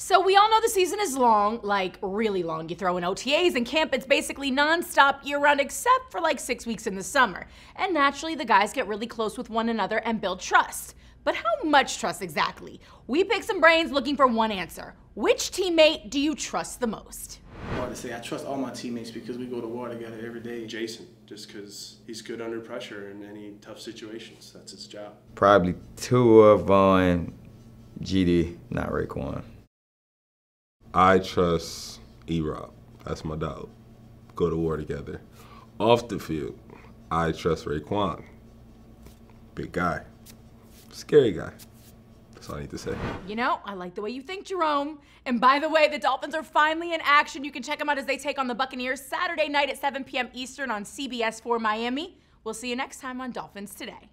So we all know the season is long, like really long. You throw in OTAs and camp, it's basically nonstop year round except for like six weeks in the summer. And naturally, the guys get really close with one another and build trust. But how much trust exactly? We pick some brains looking for one answer. Which teammate do you trust the most? Hard to say. I trust all my teammates because we go to war together every day. Jason, just because he's good under pressure in any tough situations. That's his job. Probably Tua, uh, Vaughn, GD, not Raekwon. I trust E-Rob. That's my dog. Go to war together. Off the field, I trust Raekwon. Big guy. Scary guy. That's all I need to say. You know, I like the way you think, Jerome. And by the way, the Dolphins are finally in action. You can check them out as they take on the Buccaneers Saturday night at 7 p.m. Eastern on CBS 4 Miami. We'll see you next time on Dolphins Today.